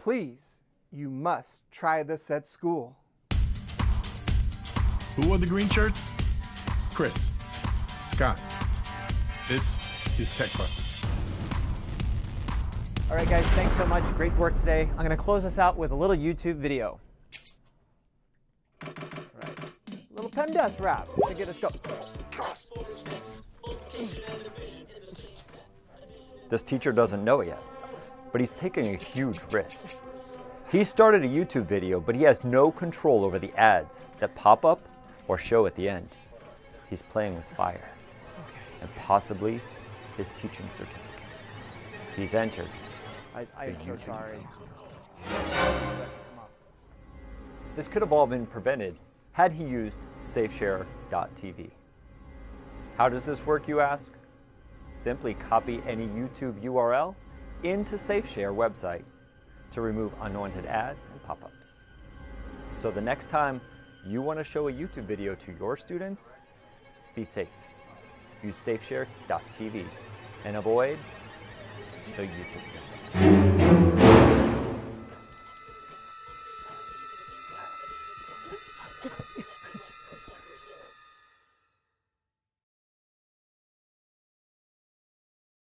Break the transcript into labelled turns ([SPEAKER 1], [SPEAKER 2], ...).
[SPEAKER 1] Please, you must try this at school.
[SPEAKER 2] Who wore the green shirts? Chris. Scott. This is Tech Busters.
[SPEAKER 3] All right, guys, thanks so much. Great work today. I'm going to close this out with a little YouTube video. All right. A little PEMDAS rap to get us going.
[SPEAKER 4] This teacher doesn't know it yet, but he's taking a huge risk. He started a YouTube video, but he has no control over the ads that pop up or show at the end. He's playing with fire and possibly his teaching certificate. He's entered.
[SPEAKER 3] Guys, I am so sorry.
[SPEAKER 4] This could have all been prevented had he used safeshare.tv. How does this work, you ask? Simply copy any YouTube URL into SafeShare website to remove unwanted ads and pop-ups. So the next time you want to show a YouTube video to your students, be safe. Use safeshare.tv and avoid the YouTube.